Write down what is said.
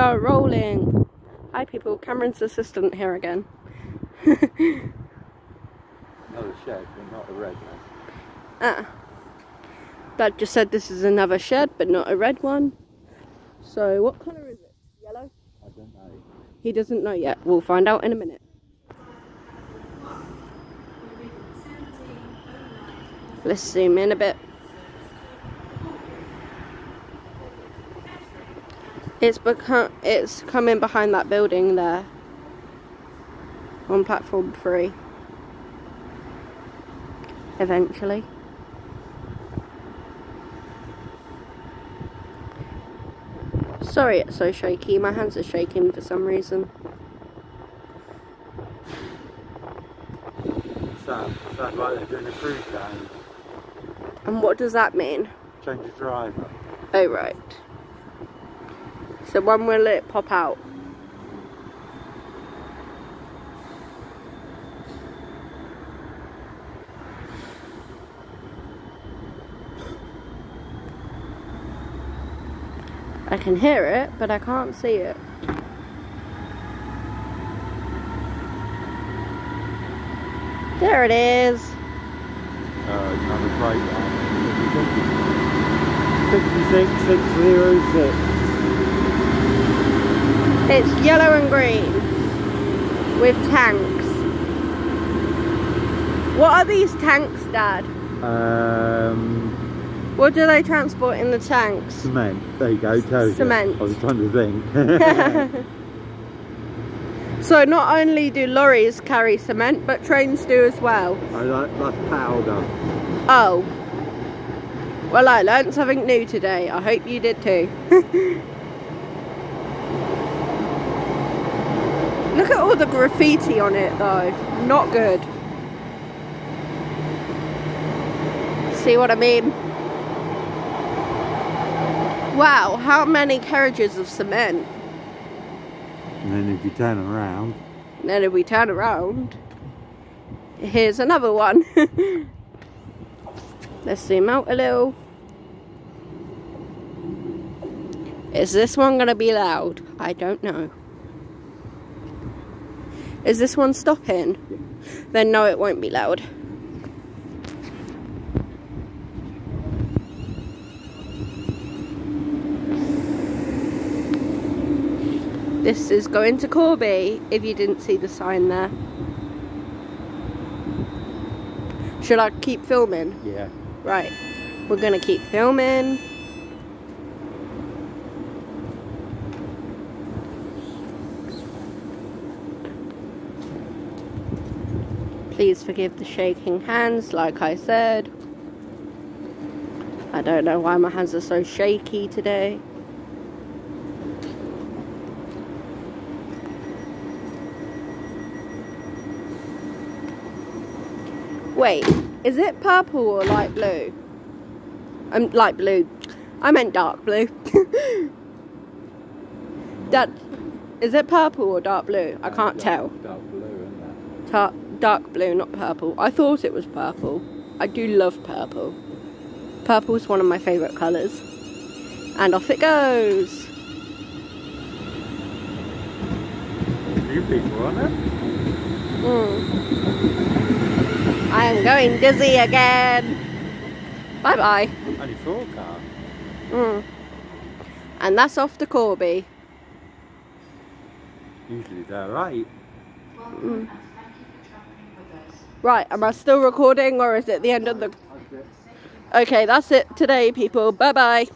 are rolling. Hi people, Cameron's assistant here again. Another shed, but not a red one. Ah. Dad just said this is another shed, but not a red one. So what colour is it? Yellow? I don't know. He doesn't know yet. We'll find out in a minute. Let's zoom in a bit. It's become it's coming behind that building there. On platform three. Eventually. Sorry it's so shaky, my hands are shaking for some reason. Like they're doing a cruise down. And what does that mean? Change the driver. Oh right. So when will it pop out? I can hear it, but I can't see it. There it is. The 66606. It's yellow and green with tanks. What are these tanks, Dad? Um, What do they transport in the tanks? cement. There you go, tells you. Cement. I was trying to think. so not only do lorries carry cement, but trains do as well. I like that's powder. Oh. Well, I learned something new today. I hope you did too. Look at all the graffiti on it though. Not good. See what I mean? Wow, how many carriages of cement? And then if you turn around, And then if we turn around, here's another one. Let's zoom out a little. Is this one going to be loud? I don't know. Is this one stopping? Then no, it won't be loud. This is going to Corby, if you didn't see the sign there. Should I keep filming? yeah. Right, we're gonna keep filming. Please forgive the shaking hands, like I said. I don't know why my hands are so shaky today. Wait, is it purple or light blue? I'm light blue. I meant dark blue. that is it purple or dark blue? I can't tell. Dark blue, isn't dark blue, not purple. I thought it was purple. I do love purple. Purple is one of my favourite colours. And off it goes. Few people on it. Mm. I am going dizzy again. Bye bye. Only four cars. Mm. And that's off to Corby. Usually they're right. Mm. Right, am I still recording or is it the end of the. Okay, that's it today, people. Bye bye.